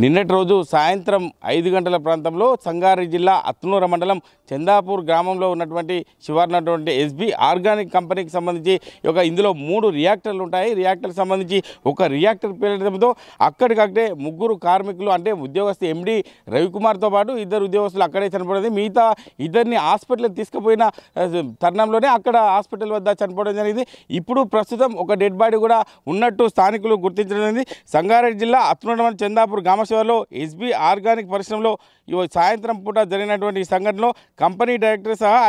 నిన్నటి రోజు సాయంత్రం ఐదు గంటల ప్రాంతంలో సంగారెడ్డి జిల్లా అత్నూర మండలం చందాపూర్ గ్రామంలో ఉన్నటువంటి శివారున్నటువంటి ఎస్బి ఆర్గానిక్ కంపెనీకి సంబంధించి ఒక ఇందులో మూడు రియాక్టర్లు ఉంటాయి. రియాక్టర్ సంబంధించి ఒక రియాక్టర్ పేలడంతో అక్కడికక్కడే ముగ్గురు కార్మికులు అంటే ఉద్యోగస్తు ఎండి రవికుమార్తో పాటు ఇద్దరు ఉద్యోగస్తులు అక్కడే చనిపోయింది మిగతా ఇద్దరిని హాస్పిటల్కి తీసుకుపోయిన తరుణంలోనే అక్కడ హాస్పిటల్ వద్ద చనిపోవడం జరిగింది. ఇప్పుడు ప్రస్తుతం ఒక డెడ్ బాడీ కూడా ఉన్నట్టు స్థానికులు గుర్తించడం జరిగింది. సంగారెడ్డి జిల్లా అత్నూడ చందాపూర్ గ్రామ గ్రామసేవలో ఎస్బీ ఆర్గానిక్ పరిశ్రమలో ఈ సాయంత్రం పూట జరిగినటువంటి ఈ సంఘటనలో కంపెనీ డైరెక్టర్ సహా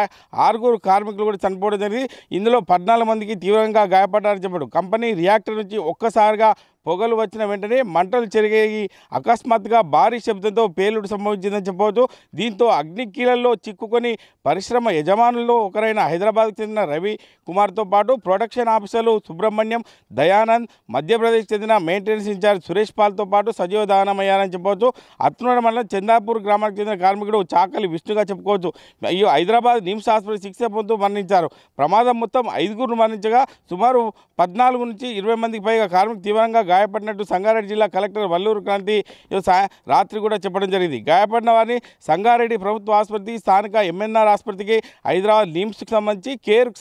ఆరుగురు కార్మికులు కూడా చనిపోవడం జరిగింది. ఇందులో పద్నాలుగు మందికి తీవ్రంగా గాయపడ్డారని చెప్పాడు కంపెనీ రియాక్టర్ నుంచి ఒక్కసారిగా పొగలు వచ్చిన వెంటనే మంటలు చెరిగాయి అకస్మాత్తుగా భారీ శబ్దంతో పేలుడు సంభవించిందని చెప్పవచ్చు. దీంతో అగ్నికీలల్లో చిక్కుకొని పరిశ్రమ యజమానుల్లో ఒకరైన హైదరాబాద్కు చెందిన రవి కుమార్తో పాటు ప్రొడక్షన్ ఆఫీసర్లు సుబ్రహ్మణ్యం దయానంద్ మధ్యప్రదేశ్ చెందిన మెయింటెనెన్స్ ఇన్ఛార్జ్ సురేష్ పాల్తో పాటు సజీవ దహనమయ్యారని చెప్పవచ్చు. అత్నూడ మండలం చందాపూర్ గ్రామానికి చెందిన కార్మికుడు చాకలి విష్ణుగా చెప్పుకోవచ్చు. ఈ హైదరాబాద్ నిమ్స్ హాస్పిటల్ చికిత్స పొందుతూ మరణించారు. ప్రమాదం మొత్తం ఐదుగురు మరణించగా సుమారు పద్నాలుగు నుంచి ఇరవై మందికి పైగా కార్మికులు తీవ్రంగా గాయపడినట్టు సంగారెడ్డి జిల్లా కలెక్టర్ వల్లూరు క్రాంతి రాత్రి కూడా చెప్పడం జరిగింది. గాయపడిన వారిని సంగారెడ్డి ప్రభుత్వ ఆసుపత్రి స్థానిక ఎంఎన్ఆర్ ఆసుపత్రికి హైదరాబాద్ నిమ్స్కి సంబంధించి కేర్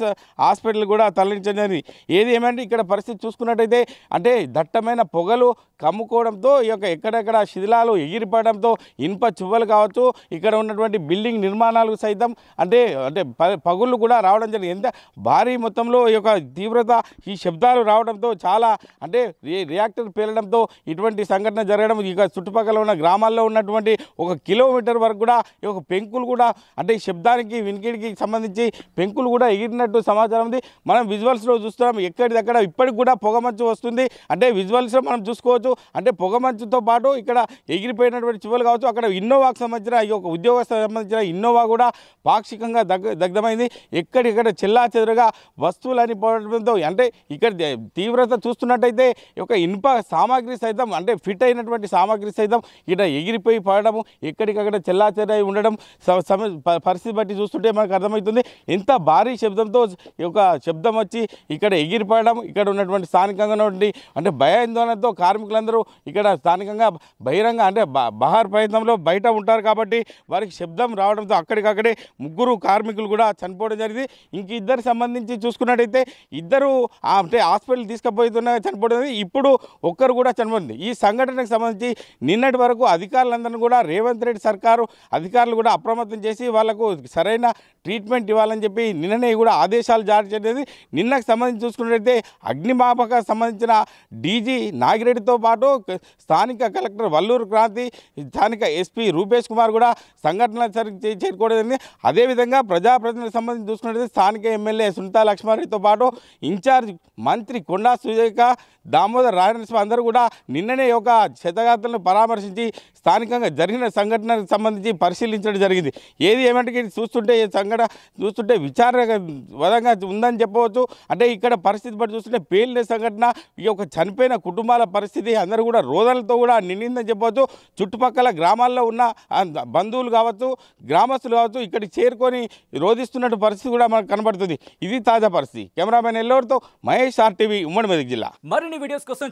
హాస్పిటల్ కూడా తరలించడం జరిగింది. ఏది ఏమంటే ఇక్కడ పరిస్థితి చూసుకున్నట్టయితే అంటే దట్టమైన పొగలు కమ్ముకోవడంతో ఈ యొక్క ఎక్కడెక్కడ శిథిలాలు ఎగిరిపడడంతో ఇనుప చువ్వలు కావచ్చు ఇక్కడ ఉన్నటువంటి బిల్డింగ్ నిర్మాణాలు సైతం అంటే అంటే ప- పగుళ్ళు కూడా రావడం జరిగింది. ఎంత భారీ మొత్తంలో ఈ యొక్క తీవ్రత ఈ శబ్దాలు రావడంతో చాలా అంటే రే రియాక్టర్ పేలడంతో ఇటువంటి సంఘటన జరగడం ఇక చుట్టుపక్కల ఉన్న గ్రామాల్లో ఉన్నటువంటి ఒక కిలోమీటర్ వరకు కూడా ఈ యొక్క పెంకులు కూడా అంటే శబ్దానికి వినికిడికి సంబంధించి పెంకులు కూడా ఎగిరినట్టు సమాచారం ఉంది. మనం విజువల్స్లో చూస్తున్నాం ఎక్కడిదక్కడ ఇప్పటికి కూడా పొగమంచు వస్తుంది. అంటే విజువల్స్లో మనం చూసుకోవచ్చు అంటే పొగమంచుతో పాటు ఇక్కడ ఎగిరిపోయినటువంటి చివలు కావచ్చు. అక్కడ ఇన్నోవాకు సంబంధించిన ఈ యొక్క ఉద్యోగస్తులకు సంబంధించిన ఇన్నోవా కూడా పాక్షికంగా దగ్ దగ్ధమైంది. ఎక్కడిక్కడ చెల్లా చెదురుగా వస్తువులని పోవడంతో అంటే ఇక్కడ తీవ్రత చూస్తున్నట్టయితే ఈ ఇనుప సామాగ్రి సైతం అంటే ఫిట్ అయినటువంటి సామాగ్రి సైతం ఇక్కడ ఎగిరిపోయి పడడము ఎక్కడికక్కడ చెల్లాచెరై ఉండడం స- సమ- పరిస్థితి బట్టి చూస్తుంటే మనకు అర్థమవుతుంది. ఎంత భారీ శబ్దంతో ఒక శబ్దం వచ్చి ఇక్కడ ఎగిరిపడడం ఇక్కడ ఉన్నటువంటి స్థానికంగా ఉన్నటువంటి అంటే భయాందోళనతో కార్మికులందరూ ఇక్కడ స్థానికంగా బహిరంగ అంటే బహార్ ప్రయత్నంలో బయట ఉంటారు కాబట్టి వారికి శబ్దం రావడంతో అక్కడికక్కడే ముగ్గురు కార్మికులు కూడా చనిపోవడం జరిగింది. ఇంక ఇద్దరు సంబంధించి చూసుకున్నట్టయితే ఇద్దరు అంటే హాస్పిటల్ తీసుకుపోతున్న చనిపోవడం ఇప్పుడు ఒక్కరు కూడా చనిపోయింది. ఈ సంఘటనకు సంబంధించి నిన్నటి వరకు అధికారులందరినీ కూడా రేవంత్ రెడ్డి సర్కారు అధికారులు కూడా అప్రమత్తం చేసి వాళ్ళకు సరైన ట్రీట్మెంట్ ఇవ్వాలని చెప్పి నిన్ననే కూడా ఆదేశాలు జారీ చేసేది. నిన్నకు సంబంధించి చూసుకున్నట్టయితే అగ్నిమాపక సంబంధించిన డీజీ నాగిరెడ్డితో పాటు స్థానిక కలెక్టర్ వల్లూరు క్రాంతి స్థానిక ఎస్పీ రూపేష్ కుమార్ కూడా సంఘటన చే- చేరుకోవడం జరిగింది. అదేవిధంగా ప్రజాప్రతినిధులకు సంబంధించి చూసుకున్నట్టయితే స్థానిక ఎమ్మెల్యే సునీతా లక్ష్మారెడ్డితో పాటు ఇన్ఛార్జ్ మంత్రి కొండా సుజేక దామోదర్ రాయనరసింహ అందరూ కూడా నిన్ననే ఒక యొక్క పరామర్శించి స్థానికంగా జరిగిన సంఘటనకు సంబంధించి పరిశీలించడం జరిగింది. ఏది ఏమంటే చూస్తుంటే ఈ సంఘటన చూస్తుంటే విచారణవదంగా ఉందని చెప్పవచ్చు. అంటే ఇక్కడ పరిస్థితి బట్టి చూస్తుంటే పేలిన సంఘటన ఈ యొక్క చనిపోయిన కుటుంబాల పరిస్థితి అందరూ కూడా రోదనలతో కూడా నిండిందని చెప్పవచ్చు. చుట్టుపక్కల గ్రామాల్లో ఉన్న బంధువులు కావచ్చు గ్రామస్తులు కావచ్చు ఇక్కడికి చేరుకొని రోధిస్తున్నట్టు పరిస్థితి కూడా మనకు కనబడుతుంది. ఇది తాజా పరిస్థితి. కెమెరామెన్ ఎల్లోరితో మహేష్ ఆర్టీవీ ఉమ్మడి మెదక్ జిల్లా. మరిన్ని వీడియోస్ కోసం